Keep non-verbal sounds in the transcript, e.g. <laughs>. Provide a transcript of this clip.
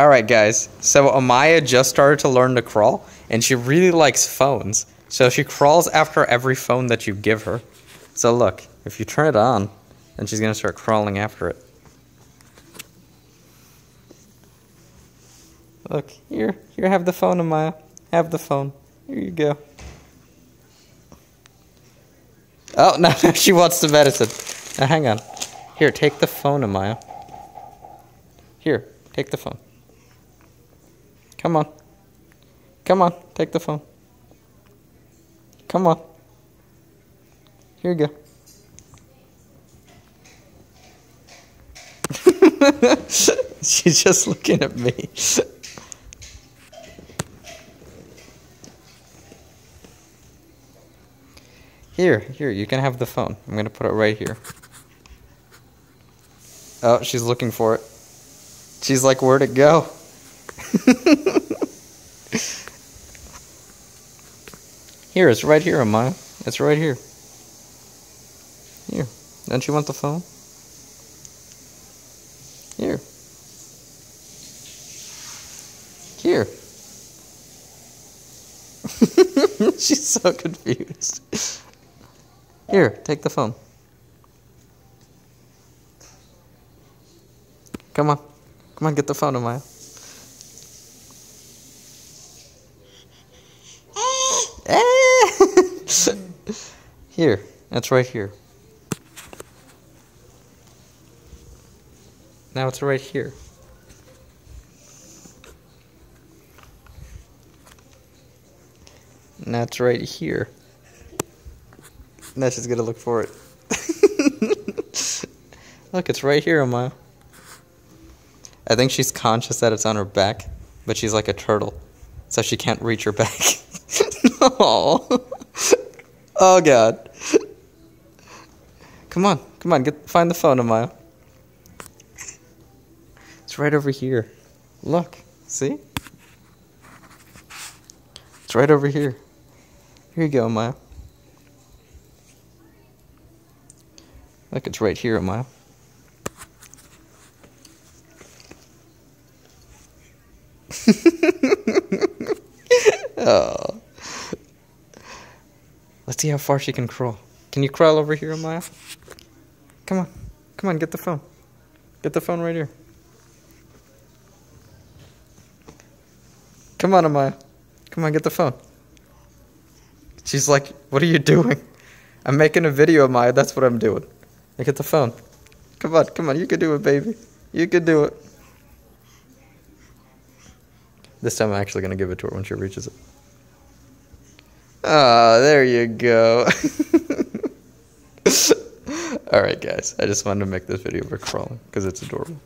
All right, guys. So Amaya just started to learn to crawl, and she really likes phones. So she crawls after every phone that you give her. So look, if you turn it on, then she's gonna start crawling after it. Look, here, here, have the phone, Amaya. Have the phone. Here you go. Oh, no, <laughs> she wants the medicine. Now, hang on. Here, take the phone, Amaya. Here, take the phone. Come on. Come on, take the phone. Come on. Here you go. <laughs> She's just looking at me. Here, here, you can have the phone. I'm gonna put it right here. Oh, she's looking for it. She's like, where'd it go? <laughs> here, it's right here, Amaya. It's right here. Here. Don't you want the phone? Here. Here. <laughs> She's so confused. Here, take the phone. Come on. Come on, get the phone, Amaya. Here. That's right here. Now it's right here. Now it's right here. Now she's gonna look for it. <laughs> look, it's right here, Amaya. I think she's conscious that it's on her back, but she's like a turtle, so she can't reach her back. oh. <laughs> oh god. Come on, come on, get find the phone, Amaya. It's right over here. Look, see? It's right over here. Here you go, Amaya. Look, it's right here, Amaya. <laughs> oh. Let's see how far she can crawl. Can you crawl over here, Amaya? Come on. Come on, get the phone. Get the phone right here. Come on, Amaya. Come on, get the phone. She's like, what are you doing? I'm making a video, Amaya. That's what I'm doing. I get the phone. Come on, come on. You can do it, baby. You can do it. This time I'm actually going to give it to her when she reaches it. Ah, oh, there you go. <laughs> Alright, guys. I just wanted to make this video for crawling because it's adorable.